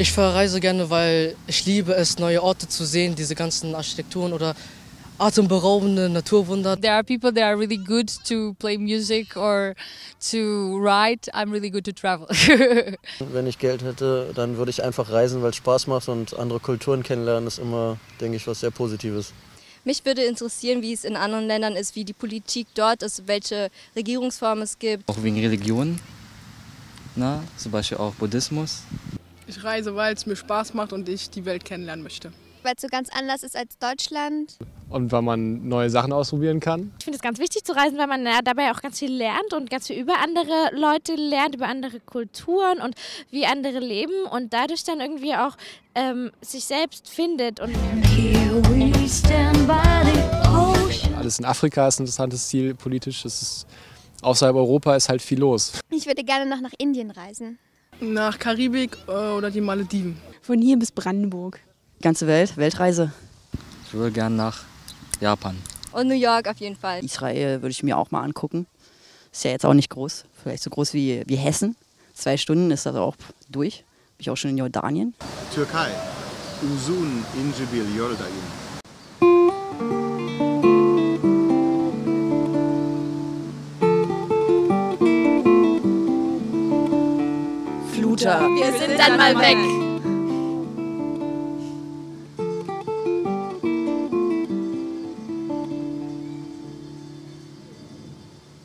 Ich verreise gerne, weil ich liebe es, neue Orte zu sehen, diese ganzen Architekturen oder atemberaubende Naturwunder. There are people that are really good to play music or to write. I'm really good to travel. Wenn ich Geld hätte, dann würde ich einfach reisen, weil es Spaß macht und andere Kulturen kennenlernen ist immer, denke ich, was sehr Positives. Mich würde interessieren, wie es in anderen Ländern ist, wie die Politik dort ist, welche Regierungsform es gibt. Auch wegen Religion, na, zum Beispiel auch Buddhismus. Ich reise, weil es mir Spaß macht und ich die Welt kennenlernen möchte. Weil es so ganz anders ist als Deutschland. Und weil man neue Sachen ausprobieren kann. Ich finde es ganz wichtig zu reisen, weil man ja dabei auch ganz viel lernt und ganz viel über andere Leute lernt, über andere Kulturen und wie andere leben und dadurch dann irgendwie auch ähm, sich selbst findet. Und Alles in Afrika ist ein interessantes Ziel politisch. Es ist, außerhalb Europa ist halt viel los. Ich würde gerne noch nach Indien reisen. Nach Karibik äh, oder die Malediven. Von hier bis Brandenburg. Ganze Welt, Weltreise. Ich würde gerne nach Japan. Und New York auf jeden Fall. Israel würde ich mir auch mal angucken. Ist ja jetzt auch nicht groß. Vielleicht so groß wie, wie Hessen. Zwei Stunden ist das auch durch. Bin ich auch schon in Jordanien. Türkei. Uzun ince bir Fluter. Wir, sind, dann mal weg.